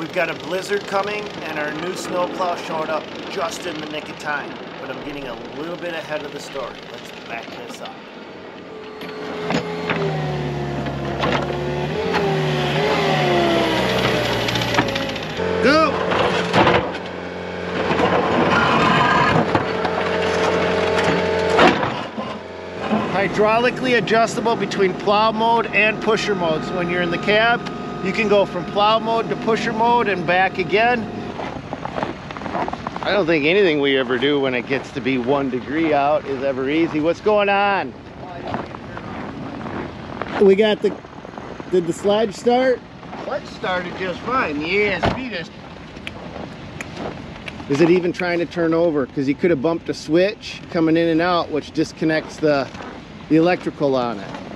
We've got a blizzard coming and our new snowplow showed up just in the nick of time. But I'm getting a little bit ahead of the story. Let's back this up. Go! Hydraulically adjustable between plow mode and pusher modes. When you're in the cab, you can go from plow mode to pusher mode and back again. I don't think anything we ever do when it gets to be one degree out is ever easy. What's going on? We got the, did the slide start? Clutch started just fine. The ASV just Is it even trying to turn over? Because you could have bumped a switch coming in and out, which disconnects the, the electrical on it.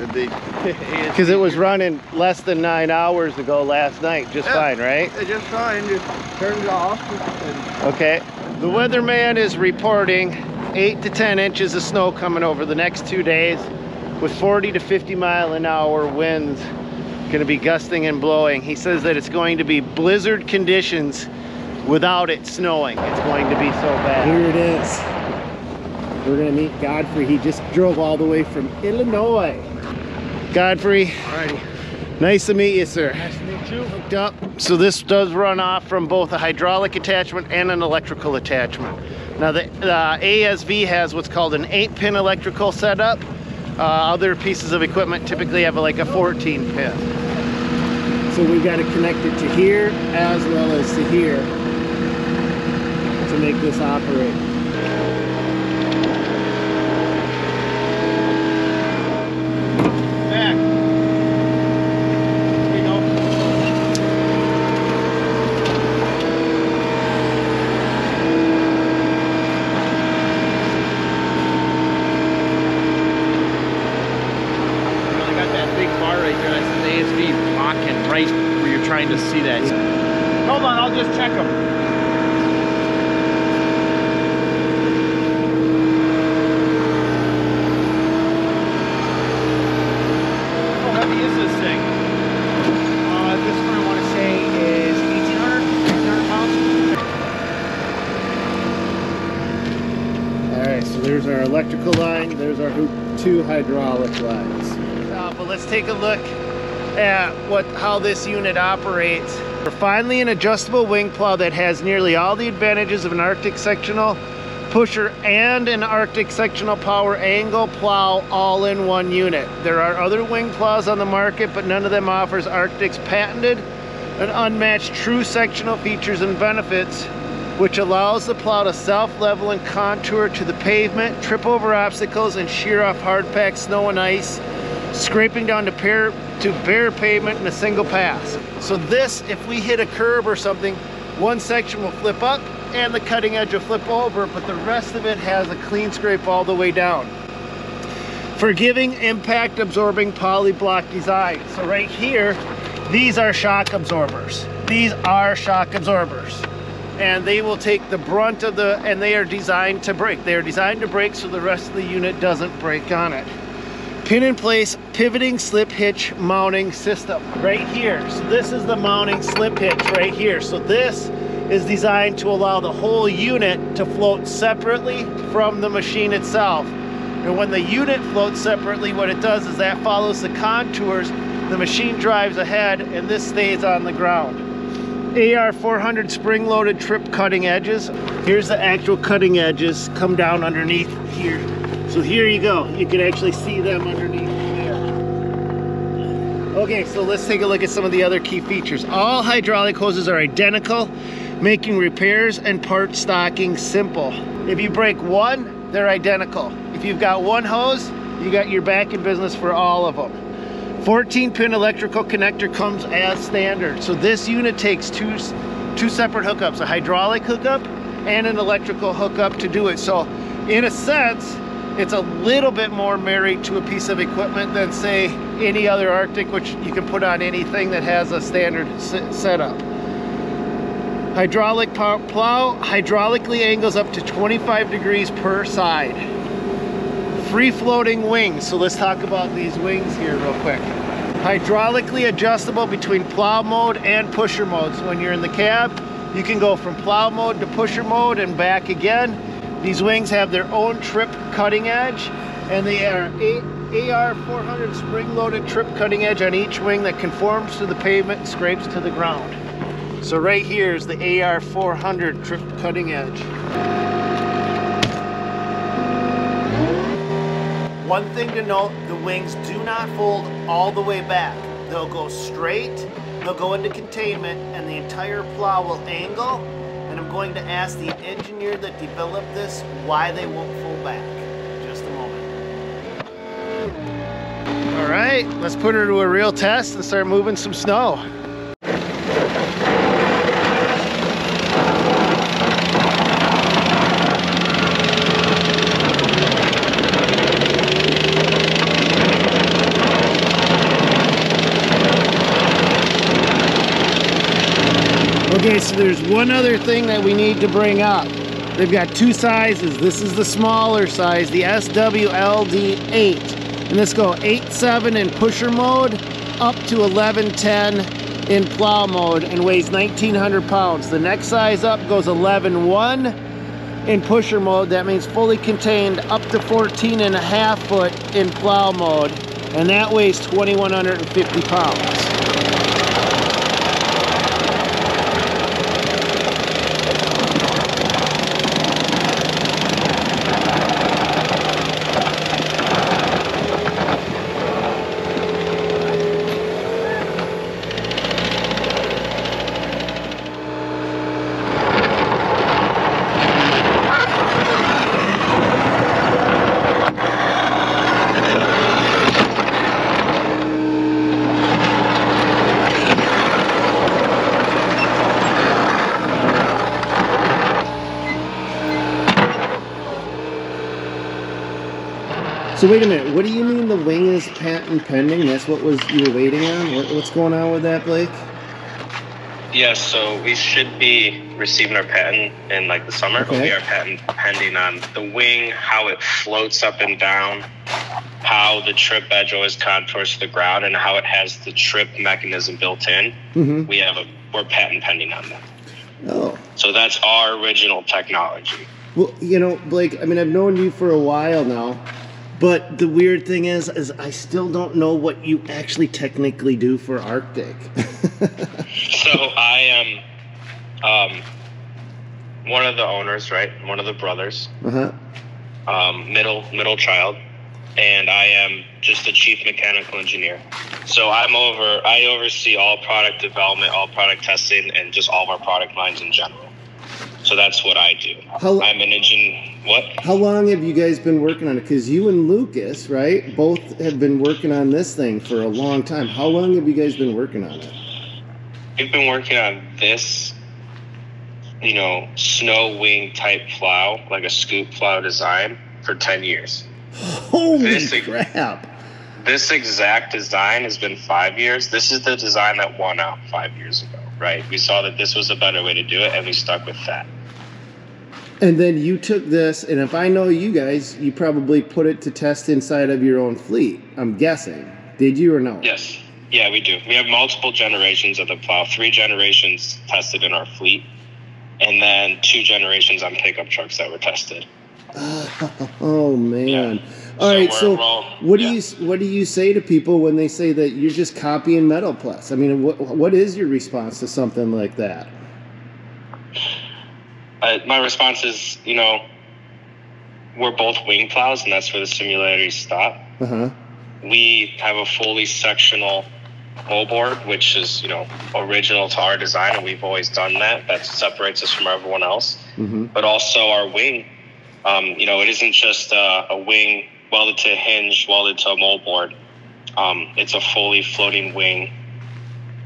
Because it was running less than nine hours ago last night, just Yeah. fine, right? It just fine. Just turned it off. And Okay. The weatherman is reporting eight to 10 inches of snow coming over the next two days with 40 to 50 mile an hour winds going to be gusting and blowing. He says that it's going to be blizzard conditions without it snowing. It's going to be so bad. Here it is. We're going to meet Godfrey. He just drove all the way from Illinois. Godfrey, Alrighty. nice to meet you, sir. Nice to meet you. hooked up. So this does run off from both a hydraulic attachment and an electrical attachment. Now the uh, ASV has what's called an 8-pin electrical setup. Uh, other pieces of equipment typically have like a 14 pin. So we've got to connect it to here as well as to here to make this operate. Back. There you go. really got that big bar right there. That's the ASV blocking right where you're trying to see that. Hold on, I'll just check them. How heavy is this thing? Uh, this one I want to say is 1,800, 1,800 pounds. All right, so there's our electrical line, there's our two hydraulic lines. Uh, but let's take a look at what how this unit operates. We're finally an adjustable wing plow that has nearly all the advantages of an Arctic sectional pusher and an Arctic sectional power angle plow all in one unit. There are other wing plows on the market, but none of them offers Arctic's patented and unmatched true sectional features and benefits which allows the plow to self-level and contour to the pavement, trip over obstacles, and shear off hard-packed snow and ice, scraping down to, to bare pavement in a single pass. So this, if we hit a curb or something, one section will flip up and the cutting edge will flip over, but the rest of it has a clean scrape all the way down. Forgiving, impact absorbing poly block design. So right here, these are shock absorbers. These are shock absorbers and they will take the brunt of the and they are designed to break. They are designed to break so the rest of the unit doesn't break on it. Pin in place pivoting slip hitch mounting system right here. So this is the mounting slip hitch right here. So this is designed to allow the whole unit to float separately from the machine itself. And when the unit floats separately what it does is that follows the contours. The machine drives ahead and this stays on the ground AR400 spring-loaded trip cutting edges. Here's the actual cutting edges come down underneath here. So here you go. You can actually see them underneath there. Okay, so let's take a look at some of the other key features. All hydraulic hoses are identical, making repairs and part stocking simple. If you break one, they're identical. If you've got one hose, you got your back in business for all of them. 14 pin electrical connector comes as standard. So this unit takes two, two separate hookups, a hydraulic hookup and an electrical hookup to do it. So in a sense, it's a little bit more married to a piece of equipment than say any other Arctic, which you can put on anything that has a standard setup. Hydraulic plow hydraulically angles up to 25 degrees per side free floating wings. So let's talk about these wings here real quick. hydraulically adjustable between plow mode and pusher mode. So when you're in the cab, you can go from plow mode to pusher mode and back again. These wings have their own trip cutting edge and they are AR400 spring-loaded trip cutting edge on each wing that conforms to the pavement and scrapes to the ground. So right here is the AR400 trip cutting edge. One thing to note, the wings do not fold all the way back. They'll go straight, they'll go into containment, and the entire plow will angle. And I'm going to ask the engineer that developed this why they won't fold back. Just a moment. All right, let's put her to a real test and start moving some snow. Okay, so there's one other thing that we need to bring up. They've got two sizes. This is the smaller size, the SWLD8. And this go 8.7 in pusher mode up to 11.10 in plow mode and weighs 1,900 pounds. The next size up goes 11.1 in pusher mode. That means fully contained up to 14 and a half foot in plow mode. And that weighs 2,150 pounds. So wait a minute, what do you mean the wing is patent pending? That's what was you were waiting on? What, what's going on with that, Blake? Yes, so we should be receiving our patent in like the summer, but Okay. we are patent pending on the wing, how it floats up and down, how the trip edge always contours to the ground, and how it has the trip mechanism built in. Mm-hmm. We have a we're patent pending on that. Oh. So that's our original technology. Well, you know, Blake, I mean, I've known you for a while now, but the weird thing is, is I still don't know what you actually technically do for Arctic. So I am um, one of the owners, right? One of the brothers. uh-huh. um, middle middle child, and I am just the chief mechanical engineer. So I'm over. I oversee all product development, all product testing, and just all of our product lines in general. So that's what I do. How- I'm an engine. What? How long have you guys been working on it? Because you and Lucas, right, both have been working on this thing for a long time. How long have you guys been working on it? We've been working on this, you know, snow wing type plow, like a scoop plow design, for ten years. Holy This crap! This exact design has been five years. This is the design that won out five years ago, right? We saw that this was a better way to do it, and we stuck with that. And then you took this, and if I know you guys, you probably put it to test inside of your own fleet. I'm guessing. Did you or no? Yes. Yeah, we do. We have multiple generations of the plow. Three generations tested in our fleet, and then two generations on pickup trucks that were tested. Oh man! Yeah. All right. So, what do you what do you say to people when they say that you're just copying Metal Pless? I mean, what what is your response to something like that? Uh, my response is, you know, we're both wing plows, and that's where the similarities stop. Uh huh. We have a fully sectional moldboard, which is, you know, original to our design, and we've always done that. That separates us from everyone else. Mm-hmm. but also our wing. Um, you know, it isn't just a, a wing welded to a hinge, welded to a moldboard. Um, it's a fully floating wing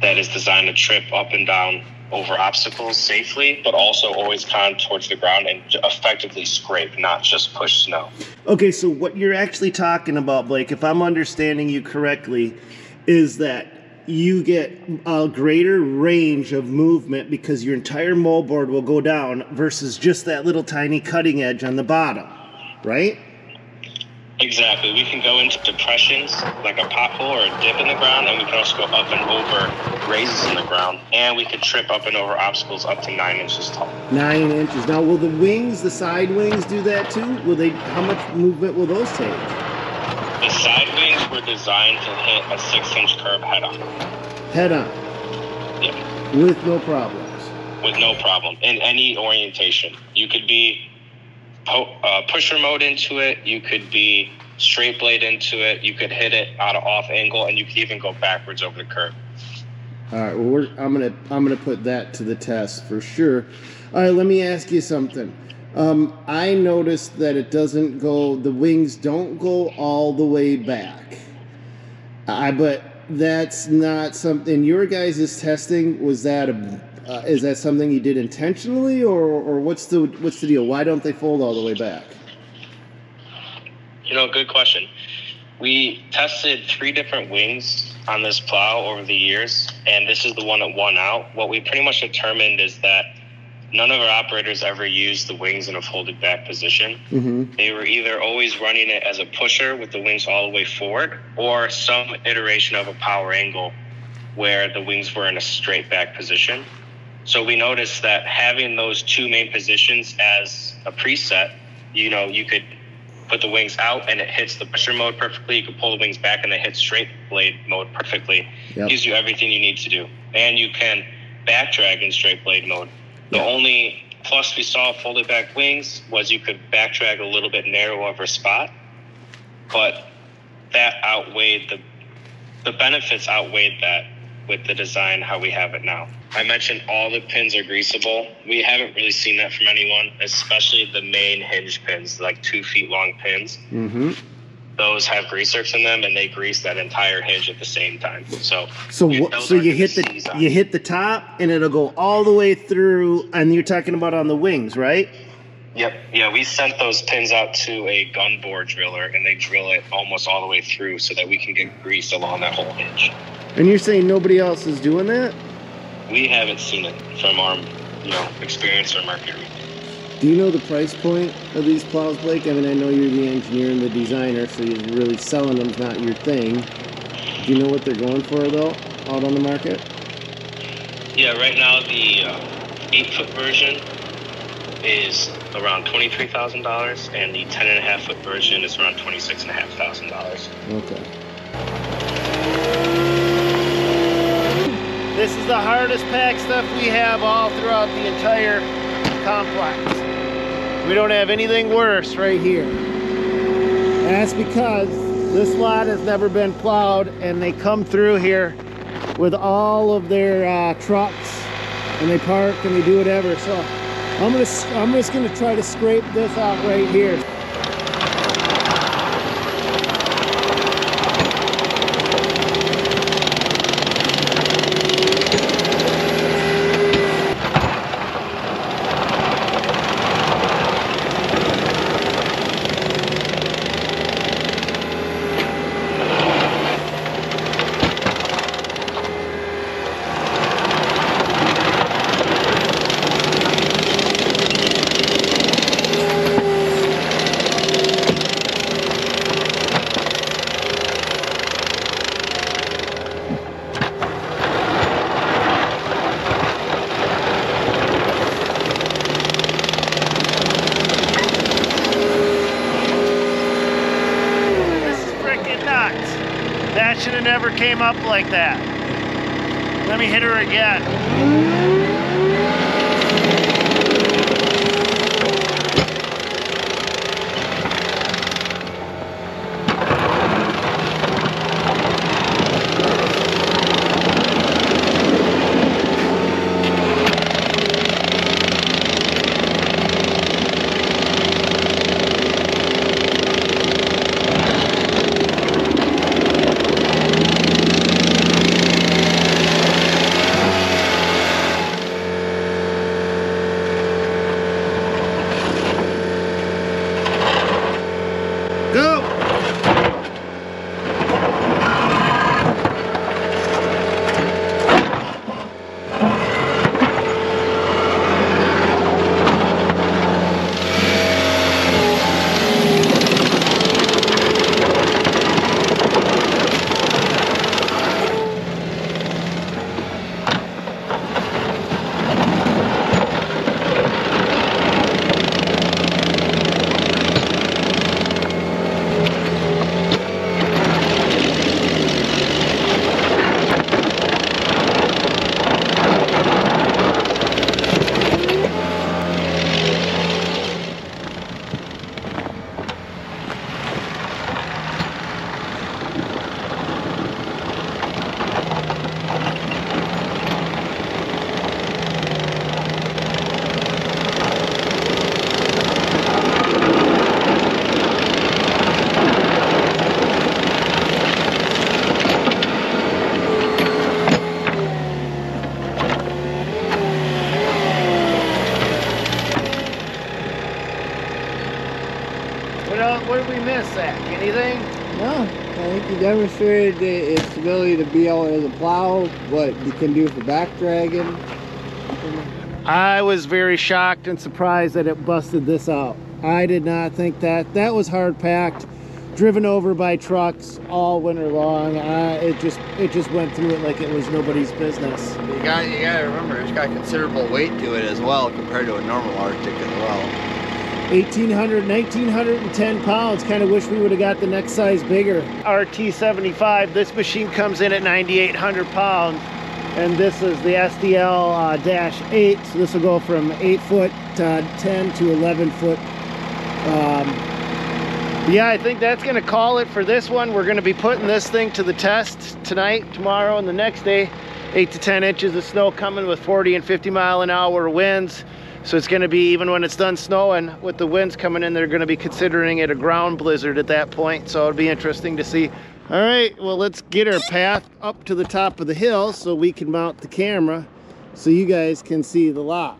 that is designed to trip up and down over obstacles safely, but also always con towards the ground and effectively scrape, not just push snow. Okay, so what you're actually talking about, Blake, if I'm understanding you correctly, is that you get a greater range of movement because your entire moldboard will go down versus just that little tiny cutting edge on the bottom, right? Exactly. We can go into depressions like a pothole or a dip in the ground, and we can also go up and over raises in the ground, and we could trip up and over obstacles up to nine inches tall. Nine inches. Now, will the wings, the side wings, do that too? Will they? How much movement will those take? The side wings were designed to hit a six-inch curb head-on. Head on, Yep. with no problems. with no problem in any orientation. You could be po- uh, pusher mode into it. You could be straight blade into it. You could hit it out of off angle, and you could even go backwards over the curb. All right. Well, I'm gonna I'm gonna put that to the test for sure. All right. Let me ask you something. Um, I noticed that it doesn't go. The wings don't go all the way back. I but that's not something. Your guys' is testing was that a uh, is that something you did intentionally, or or what's the what's the deal? Why don't they fold all the way back? You know, good question. We tested three different wings on this plow over the years, and this is the one that won out. What we pretty much determined is that none of our operators ever used the wings in a folded back position. Mm-hmm. They were either always running it as a pusher with the wings all the way forward, or some iteration of a power angle where the wings were in a straight back position. So we noticed that having those two main positions as a preset, you know, you could put the wings out and it hits the pusher mode perfectly. You could pull the wings back and it hits straight blade mode perfectly. Yep. Gives you everything you need to do. And you can back drag in straight blade mode. The Yeah. only plus we saw folded back wings was you could back drag a little bit narrower of a spot, but that outweighed the the benefits outweighed that with the design how we have it now. I mentioned all the pins are greasable. We haven't really seen that from anyone, especially the main hinge pins, like two feet long pins. Mm-hmm. Those have greasers in them, and they grease that entire hinge at the same time. So, So you- what? So you hit the on. you hit the top, and it'll go all the way through. And you're talking about on the wings, right? Yep. Yeah, we sent those pins out to a gun bore driller, and they drill it almost all the way through so that we can get grease along that whole hinge. And you're saying nobody else is doing that? We haven't seen it from our, you know, experience or market research. Do you know the price point of these plows, Blake? I mean, I know you're the engineer and the designer, so you're really selling them's not your thing. Do you know what they're going for though, out on the market? Yeah, right now the uh, eight foot version is around twenty three thousand dollars, and the ten and a half foot version is around twenty six and a half thousand dollars. Okay. This is the hardest pack stuff we have all throughout the entire complex. We don't have anything worse right here. And that's because this lot has never been plowed and they come through here with all of their uh, trucks and they park and they do whatever. So I'm gonna, I'm just gonna try to scrape this out right here. This is freaking nuts. That should have never came up like that. Let me hit her again. Demonstrated its ability to be able to plow, what you can do for back dragging. I was very shocked and surprised that it busted this out. I did not think that. That was hard packed, driven over by trucks all winter long. Uh, it just it just went through it like it was nobody's business. You got you got to remember, it's got considerable weight to it as well compared to a normal Arctic as well. 1800 1910 pounds. Kind of wish we would have got the next size bigger. Rt75 this machine comes in at 9800 pounds. And this is the sdl uh, dash 8 so this will go from 8 foot uh, 10 to 11 foot. Um, yeah i think that's going to call it for this one. We're going to be putting this thing to the test tonight tomorrow and the next day. 8 to 10 inches of snow coming with 40 and 50 mile an hour winds so it's gonna be, even when it's done snowing, with the winds coming in, they're gonna be considering it a ground blizzard at that point. So it'll be interesting to see. All right, well, let's get our path up to the top of the hill so we can mount the camera so you guys can see the lot.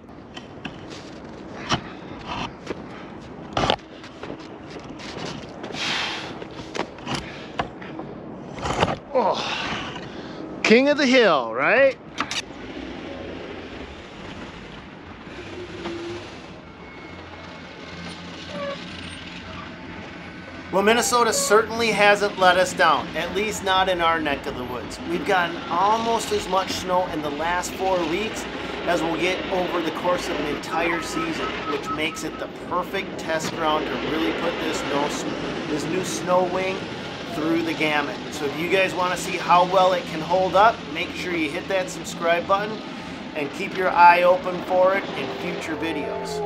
Oh, king of the hill, right? Well, Minnesota certainly hasn't let us down, at least not in our neck of the woods. We've gotten almost as much snow in the last four weeks as we'll get over the course of an entire season, which makes it the perfect test ground to really put this, no, this new snow wing through the gamut. So if you guys want to see how well it can hold up, make sure you hit that subscribe button and keep your eye open for it in future videos.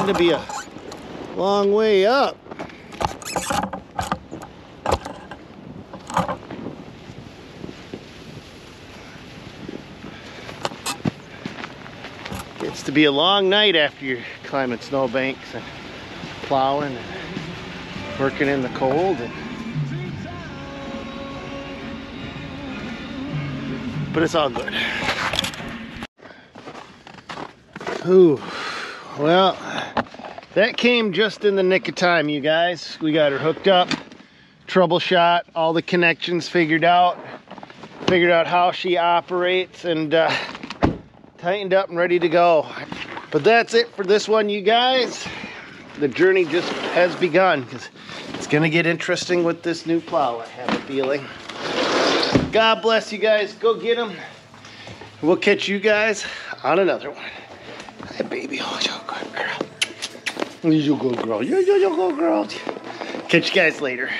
Getting to be a long way up. Gets to be a long night after you're climbing snowbanks and plowing and working in the cold. And... But it's all good. Ooh. Well, that came just in the nick of time, you guys. We got her hooked up, troubleshot, all the connections figured out, figured out how she operates, and uh, tightened up and ready to go. But that's it for this one, you guys. The journey just has begun because it's going to get interesting with this new plow, I have a feeling. God bless you guys. Go get them. We'll catch you guys on another one. Hey, baby. Oh, girl. You're a good girl. You're, you're a good girl. Catch you guys later.